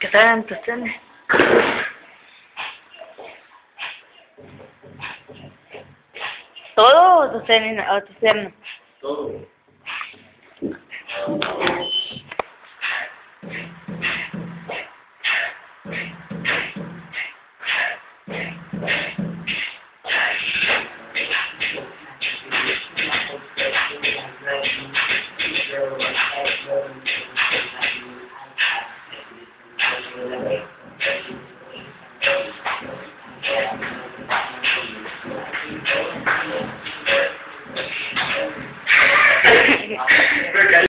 Que salgan tus tenis. ¿Todo o tus tenis o tus piernas? Todo. Porque aí